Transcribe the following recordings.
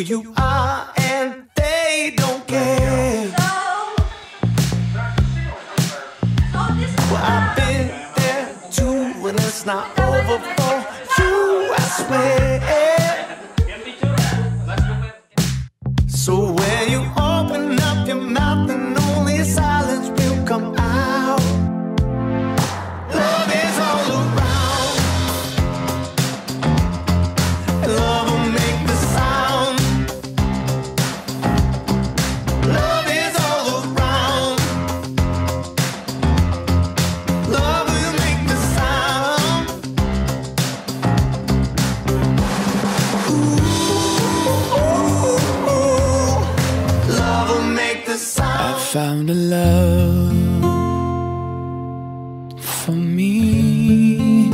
who you are and they don't care. Well, I've been there too, and it's not over for you, I swear. Found a love for me.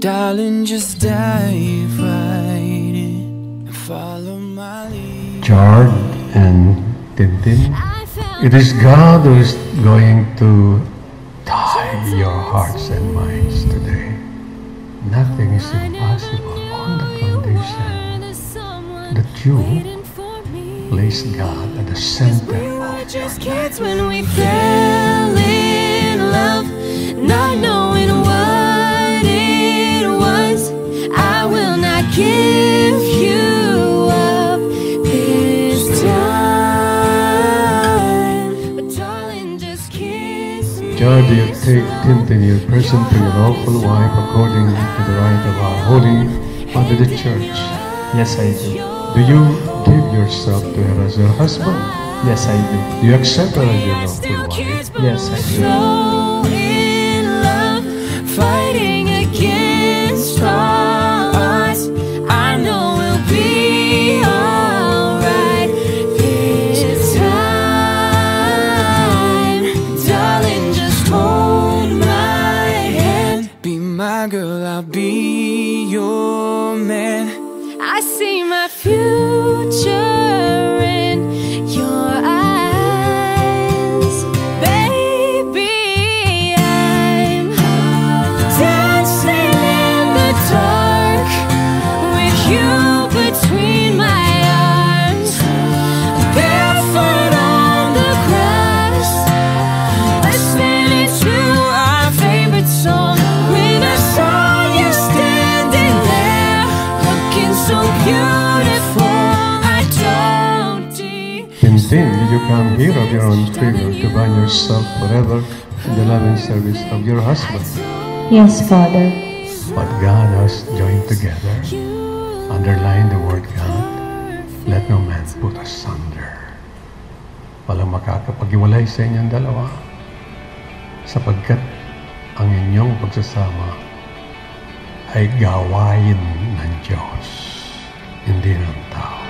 Darling, just dive right in and follow my lead. Chard and Tintin. It is God who is going to tie your hearts and minds today. Nothing is impossible on the condition that you place God at the center We were of your just kids when we fell in love, not knowing what it was. I will not give you up this time. But darling, just kiss me. Chard, you take Tintin, your present to your lawful wife according to the rite of our holy Mother the Church. Yes, I do. Do you give yourself to her as your husband? Yes, I do. Do you accept her as your lawful wife? Yes, I do. so in love, fighting against all odds. I know we'll be alright this time, darling. Just hold my hand. Be my girl, I'll be looking so beautiful, I dove deep. Tintin, did you come here of your own free will to bind yourself forever in the loving service of your husband? Yes, Father. What God has joined together, underline the word God, let no man put asunder. Walang makakapag-iwalay sa inyong dalawa sapagkat ang inyong pagsasama ay gawain ng Diyos, 天亮到。